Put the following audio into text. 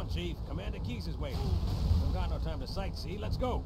on, Chief. Commander Keys is waiting. We've got no time to sightsee. Let's go.